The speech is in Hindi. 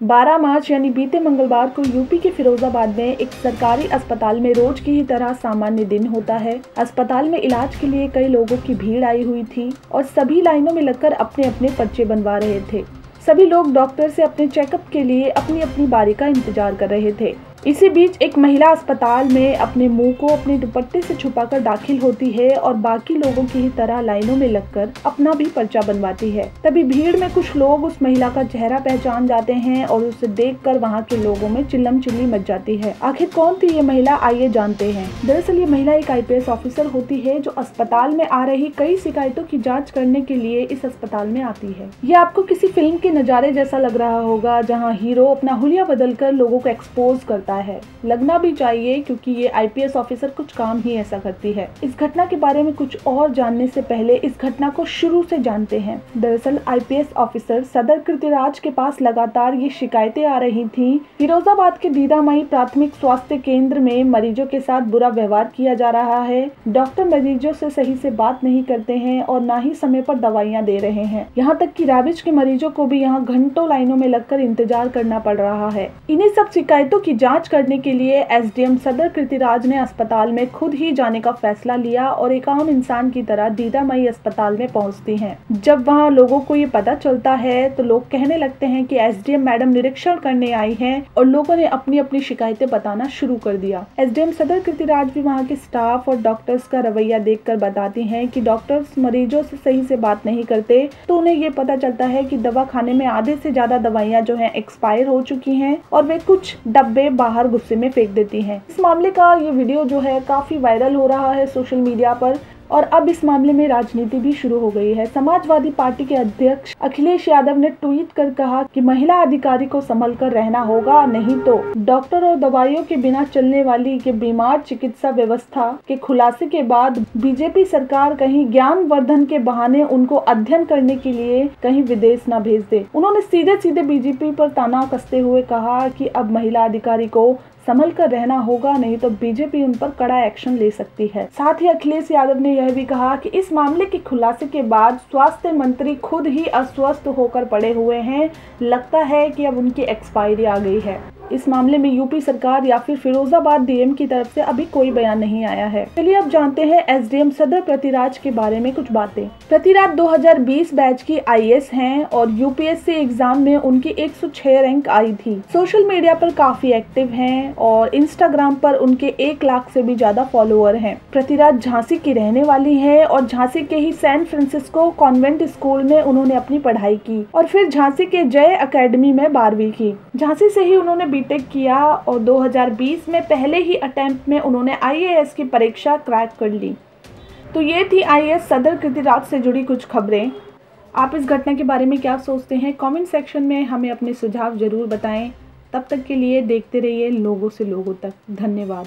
12 मार्च यानी बीते मंगलवार को यूपी के फिरोजाबाद में एक सरकारी अस्पताल में रोज की ही तरह सामान्य दिन होता है। अस्पताल में इलाज के लिए कई लोगों की भीड़ आई हुई थी और सभी लाइनों में लगकर अपने अपने पर्चे बनवा रहे थे। सभी लोग डॉक्टर से अपने चेकअप के लिए अपनी अपनी बारी का इंतज़ार कर रहे थे। इसी बीच एक महिला अस्पताल में अपने मुँह को अपने दुपट्टे से छुपाकर दाखिल होती है और बाकी लोगों की ही तरह लाइनों में लगकर अपना भी पर्चा बनवाती है। तभी भीड़ में कुछ लोग उस महिला का चेहरा पहचान जाते हैं और उसे देखकर वहाँ के लोगों में चिल्लम चिल्ली मच जाती है। आखिर कौन थी ये महिला, आइए जानते हैं। दरअसल ये महिला एक आईपीएस ऑफिसर होती है जो अस्पताल में आ रही कई शिकायतों की जाँच करने के लिए इस अस्पताल में आती है। ये आपको किसी फ़िल्म के नज़ारे जैसा लग रहा होगा, जहाँ हीरो अपना हुलिया बदल लोगों को एक्सपोज करता लगता है। लगना भी चाहिए क्योंकि ये आईपीएस ऑफिसर कुछ काम ही ऐसा करती है। इस घटना के बारे में कुछ और जानने से पहले इस घटना को शुरू से जानते हैं। दरअसल आईपीएस ऑफिसर सदर कृतिराज के पास लगातार ये शिकायतें आ रही थी। फिरोजाबाद के दीदामई प्राथमिक स्वास्थ्य केंद्र में मरीजों के साथ बुरा व्यवहार किया जा रहा है। डॉक्टर मरीजों से सही से बात नहीं करते हैं और न ही समय पर दवाइयाँ दे रहे हैं। यहाँ तक कि राबिज के मरीजों को भी यहाँ घंटों लाइनों में लगकर इंतज़ार करना पड़ रहा है। इन्हीं सब शिकायतों की जाँच जाँच करने के लिए एसडीएम सदर कृतिराज ने अस्पताल में खुद ही जाने का फैसला लिया और एक आम इंसान की तरह दीदामई अस्पताल में पहुँचती हैं। जब वहाँ लोगों को ये पता चलता है तो लोग कहने लगते हैं कि एसडीएम मैडम निरीक्षण करने आई हैं और लोगों ने अपनी अपनी शिकायतें बताना शुरू कर दिया एसडीएम सदर कृतिराज भी वहाँ के स्टाफ और डॉक्टर्स का रवैया देख बताती है की डॉक्टर्स मरीजों से सही से बात नहीं करते तो उन्हें ये पता चलता है की दवा खाने में आधे से ज़्यादा दवाइयाँ जो है एक्सपायर हो चुकी है और वे कुछ डब्बे बाहर गुस्से में फेंक देती हैं। इस मामले का ये वीडियो जो है काफ़ी वायरल हो रहा है सोशल मीडिया पर। और अब इस मामले में राजनीति भी शुरू हो गई है। समाजवादी पार्टी के अध्यक्ष अखिलेश यादव ने ट्वीट कर कहा कि महिला अधिकारी को संभल कर रहना होगा, नहीं तो डॉक्टर और दवाइयों के बिना चलने वाली के बीमार चिकित्सा व्यवस्था के खुलासे के बाद बीजेपी सरकार कहीं ज्ञान वर्धन के बहाने उनको अध्ययन करने के लिए कहीं विदेश न भेज दे। उन्होंने सीधे सीधे बीजेपी पर ताना कसते हुए कहा कि अब महिला अधिकारी को संभल कर रहना होगा, नहीं तो बीजेपी उन पर कड़ा एक्शन ले सकती है। साथ ही अखिलेश यादव ने यह भी कहा कि इस मामले के खुलासे के बाद स्वास्थ्य मंत्री खुद ही अस्वस्थ होकर पड़े हुए हैं। लगता है कि अब उनकी एक्सपायरी आ गई है। इस मामले में यूपी सरकार या फिर फिरोजाबाद डीएम की तरफ़ से अभी कोई बयान नहीं आया है। चलिए अब जानते हैं एसडीएम सदर प्रतिराज के बारे में कुछ बातें। प्रतिराज 2020 बैच की आईएएस हैं और यूपीएससी एग्ज़ाम में उनकी 106 रैंक आई थी। सोशल मीडिया पर काफ़ी एक्टिव हैं और इंस्टाग्राम पर उनके एक लाख से भी ज़्यादा फॉलोअर हैं। प्रतिराज झांसी की रहने वाली है और झांसी के ही सैन फ्रांसिस्को कॉन्वेंट स्कूल में उन्होंने अपनी पढ़ाई की और फिर झांसी के जय अकेडमी में बारहवीं की। झांसी से ही उन्होंने बीटेक किया और 2020 में पहले ही अटेम्प्ट में उन्होंने आईएएस की परीक्षा क्रैक कर ली। तो ये थी आईएएस सदर कृतिराज से जुड़ी कुछ खबरें। आप इस घटना के बारे में क्या सोचते हैं? कमेंट सेक्शन में हमें अपने सुझाव ज़रूर बताएँ। तब तक के लिए देखते रहिए लोगों से लोगों तक। धन्यवाद।